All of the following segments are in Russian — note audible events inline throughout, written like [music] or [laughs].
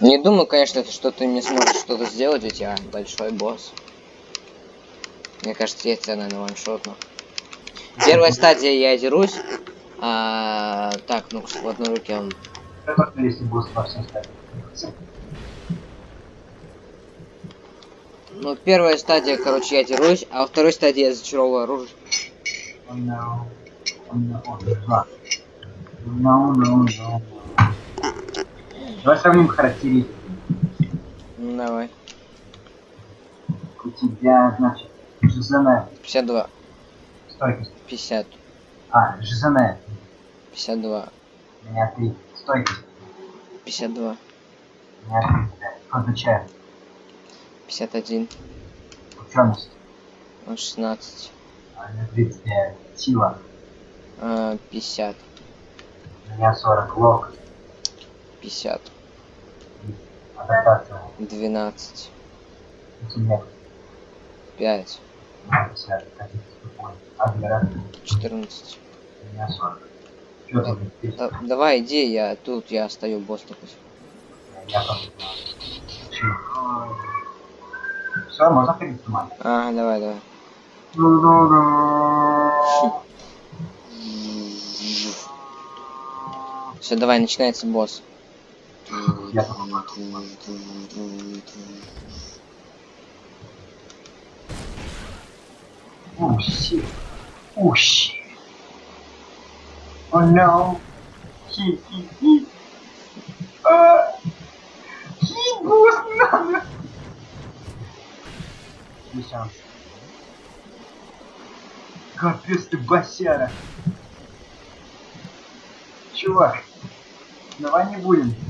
Не думаю, конечно, что ты не сможешь что-то сделать, ведь я большой босс. Мне кажется, я тебя, наверное, ваншотну. Первая стадия я дерусь. А, так, ну в одной руке он. Ну, первая стадия, короче, я дерусь, а во второй стадии я зачаровываю оружие. Oh no. Oh no. Oh no. No, no, no. Давай сравним характеристики. Ну, давай. У тебя, значит, ЖЗН 52, стойкость. 50, А, ЖЗН. 52, У меня 3. Стойкость. 52, У меня 35. КЗЧ. 51, Ученость. ну, 16, У меня 35. Сила. а, 50, У меня 40. Лог. 50. 12. 5. 14. Да, давай иди, я тут, я стою босс допустим. Все, А, давай, давай. Все, давай, начинается босс. Я там Oh shit. Oh shit. Oh no. He, he, he. Uh, he goes шанс. Капец ты босяра. Чувак, давай не будем.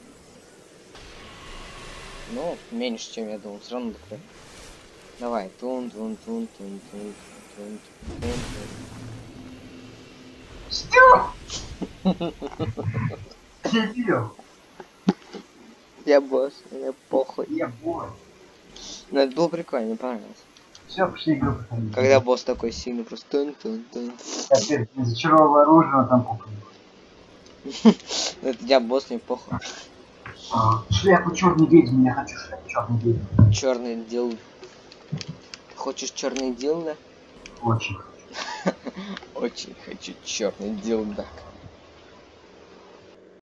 Ну, меньше, чем я думал. Все равно такой. Давай. Тун тун тун тун тун тун тун Стёп! Дебил! Я босс, мне похуй. Я бой. Ну это было прикольно, мне понравилось. Все, пошли игру. Когда босс такой сильный, просто тун тун тун. Опять не зачаровывая оружие, там куплю. [laughs] Ну, Это я босс, мне похуй. Шляпу черный ведьмы, я хочу шляпу черный ведьмы. Черный дел. Хочешь черный дел, да? Очень. [laughs] Очень хочу черный дел, да.